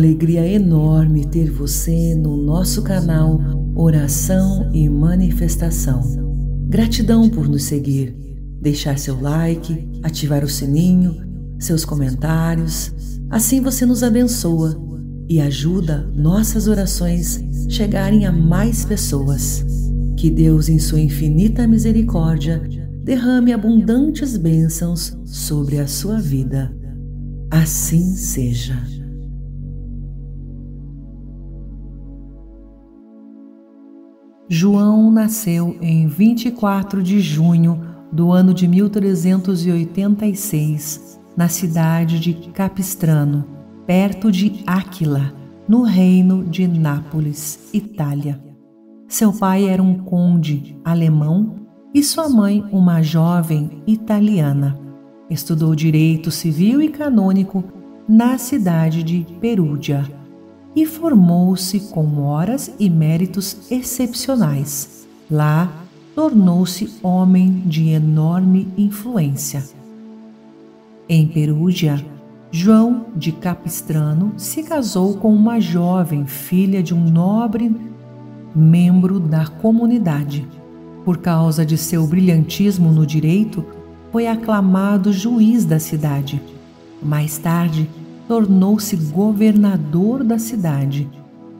alegria enorme ter você no nosso canal Oração e Manifestação. Gratidão por nos seguir, deixar seu like, ativar o sininho, seus comentários. Assim você nos abençoa e ajuda nossas orações chegarem a mais pessoas. Que Deus, em sua infinita misericórdia, derrame abundantes bênçãos sobre a sua vida. Assim seja. João nasceu em 24 de junho do ano de 1386, na cidade de Capistrano, perto de Áquila, no reino de Nápoles, Itália. Seu pai era um conde alemão e sua mãe uma jovem italiana. Estudou direito civil e canônico na cidade de Perúdia e formou-se com horas e méritos excepcionais. Lá, tornou-se homem de enorme influência. Em Perúdia, João de Capistrano se casou com uma jovem filha de um nobre membro da comunidade. Por causa de seu brilhantismo no direito, foi aclamado juiz da cidade. Mais tarde, tornou-se governador da cidade.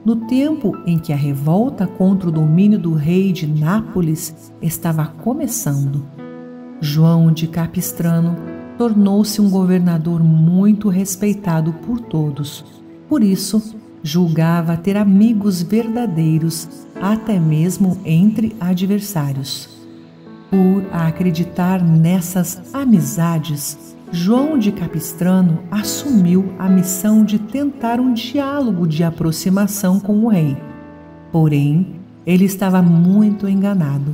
No tempo em que a revolta contra o domínio do rei de Nápoles estava começando, João de Capistrano tornou-se um governador muito respeitado por todos. Por isso, julgava ter amigos verdadeiros, até mesmo entre adversários. Por acreditar nessas amizades, João de Capistrano assumiu a missão de tentar um diálogo de aproximação com o rei. Porém, ele estava muito enganado.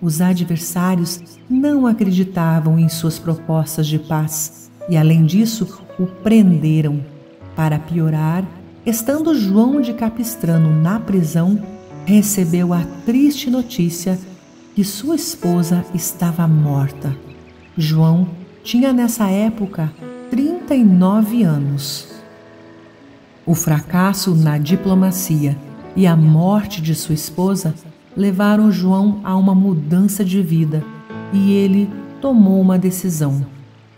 Os adversários não acreditavam em suas propostas de paz e, além disso, o prenderam. Para piorar, estando João de Capistrano na prisão, recebeu a triste notícia que sua esposa estava morta. João tinha nessa época 39 anos. O fracasso na diplomacia e a morte de sua esposa levaram João a uma mudança de vida e ele tomou uma decisão.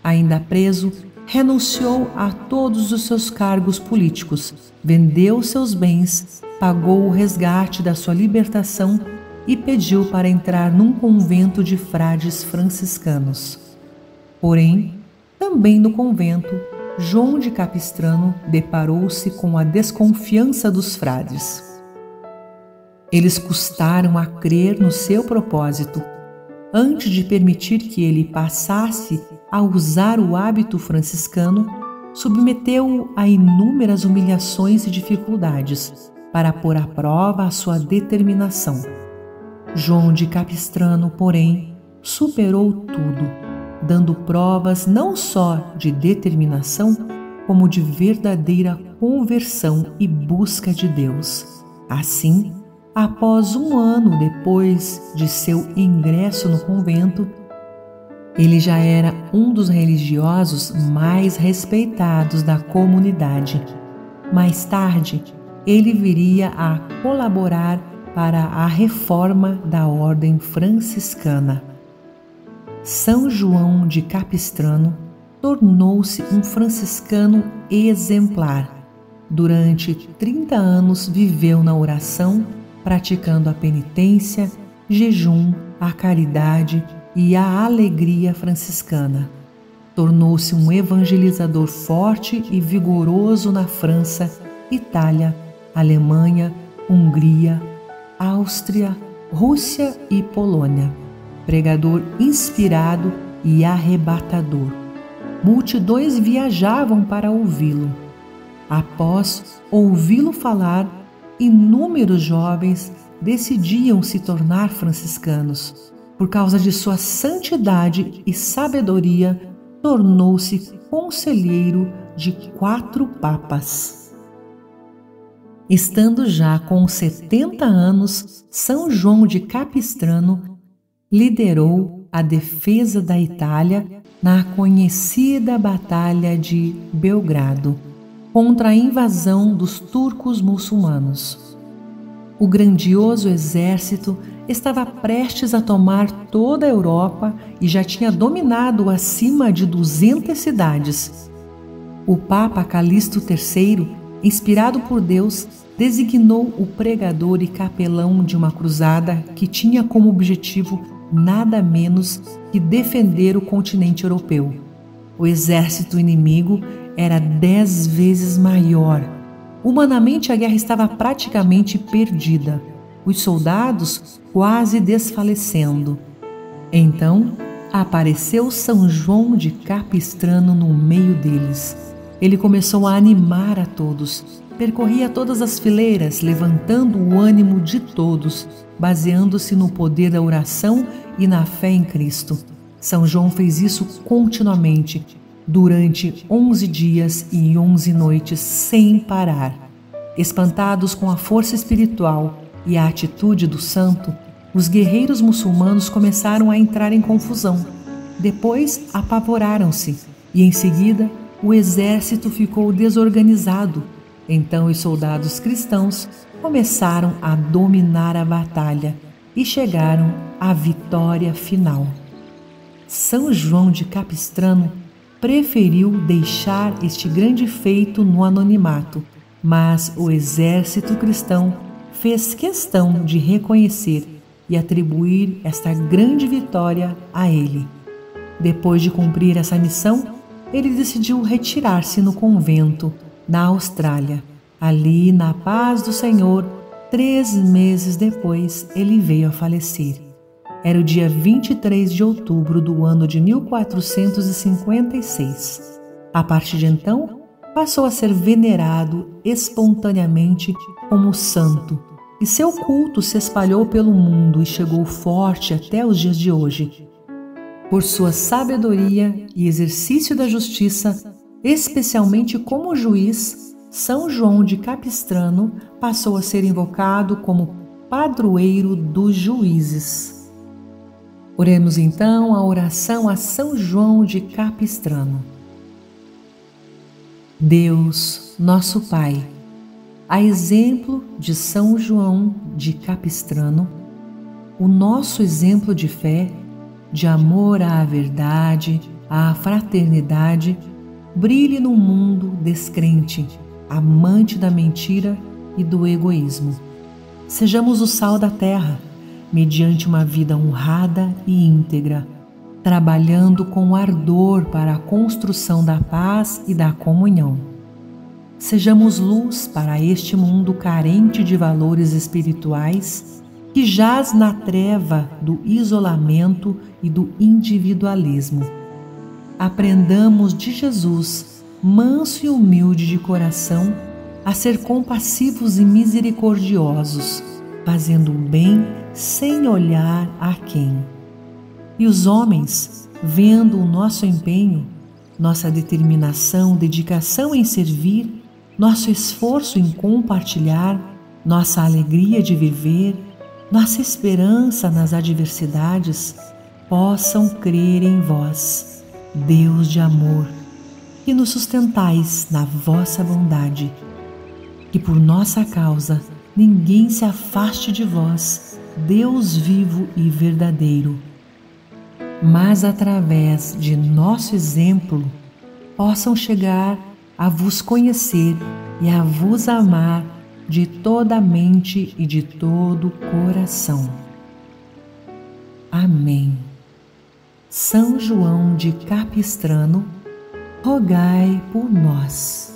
Ainda preso, renunciou a todos os seus cargos políticos, vendeu seus bens, pagou o resgate da sua libertação e pediu para entrar num convento de frades franciscanos. Porém, também no convento, João de Capistrano deparou-se com a desconfiança dos frades. Eles custaram a crer no seu propósito. Antes de permitir que ele passasse a usar o hábito franciscano, submeteu-o a inúmeras humilhações e dificuldades para pôr à prova a sua determinação. João de Capistrano, porém, superou tudo dando provas não só de determinação, como de verdadeira conversão e busca de Deus. Assim, após um ano depois de seu ingresso no convento, ele já era um dos religiosos mais respeitados da comunidade. Mais tarde, ele viria a colaborar para a reforma da ordem franciscana. São João de Capistrano tornou-se um franciscano exemplar. Durante 30 anos viveu na oração, praticando a penitência, jejum, a caridade e a alegria franciscana. Tornou-se um evangelizador forte e vigoroso na França, Itália, Alemanha, Hungria, Áustria, Rússia e Polônia pregador inspirado e arrebatador. Multidões viajavam para ouvi-lo. Após ouvi-lo falar, inúmeros jovens decidiam se tornar franciscanos. Por causa de sua santidade e sabedoria, tornou-se conselheiro de quatro papas. Estando já com 70 anos, São João de Capistrano liderou a defesa da Itália na conhecida Batalha de Belgrado. contra a invasão dos turcos muçulmanos. O grandioso exército estava prestes a tomar toda a Europa e já tinha dominado acima de 200 cidades. O Papa Calixto III, inspirado por Deus, designou o pregador e capelão de uma cruzada que tinha como objetivo nada menos que defender o continente europeu. O exército inimigo era dez vezes maior. Humanamente, a guerra estava praticamente perdida, os soldados quase desfalecendo. Então, apareceu São João de Capistrano no meio deles. Ele começou a animar a todos, percorria todas as fileiras, levantando o ânimo de todos, baseando-se no poder da oração e na fé em Cristo. São João fez isso continuamente, durante onze dias e onze noites, sem parar. Espantados com a força espiritual e a atitude do santo, os guerreiros muçulmanos começaram a entrar em confusão. Depois apavoraram-se e, em seguida, o exército ficou desorganizado. Então, os soldados cristãos começaram a dominar a batalha e chegaram à vitória final. São João de Capistrano preferiu deixar este grande feito no anonimato, mas o exército cristão fez questão de reconhecer e atribuir esta grande vitória a ele. Depois de cumprir essa missão, ele decidiu retirar-se no convento, na Austrália. Ali, na paz do Senhor, três meses depois, ele veio a falecer. Era o dia 23 de outubro do ano de 1456. A partir de então, passou a ser venerado espontaneamente como santo, e seu culto se espalhou pelo mundo e chegou forte até os dias de hoje, por sua sabedoria e exercício da justiça, especialmente como juiz, São João de Capistrano passou a ser invocado como padroeiro dos juízes. Oremos então a oração a São João de Capistrano. Deus, nosso Pai, a exemplo de São João de Capistrano, o nosso exemplo de fé de amor à verdade, à fraternidade, brilhe no mundo descrente, amante da mentira e do egoísmo. Sejamos o sal da terra, mediante uma vida honrada e íntegra, trabalhando com ardor para a construção da paz e da comunhão. Sejamos luz para este mundo carente de valores espirituais que jaz na treva do isolamento e do individualismo. Aprendamos de Jesus, manso e humilde de coração, a ser compassivos e misericordiosos, fazendo o bem sem olhar a quem. E os homens, vendo o nosso empenho, nossa determinação, dedicação em servir, nosso esforço em compartilhar, nossa alegria de viver, nossa esperança nas adversidades, possam crer em vós, Deus de amor, que nos sustentais na vossa bondade. Que por nossa causa ninguém se afaste de vós, Deus vivo e verdadeiro, mas através de nosso exemplo possam chegar a vos conhecer e a vos amar de toda a mente e de todo o coração. Amém. São João de Capistrano, rogai por nós.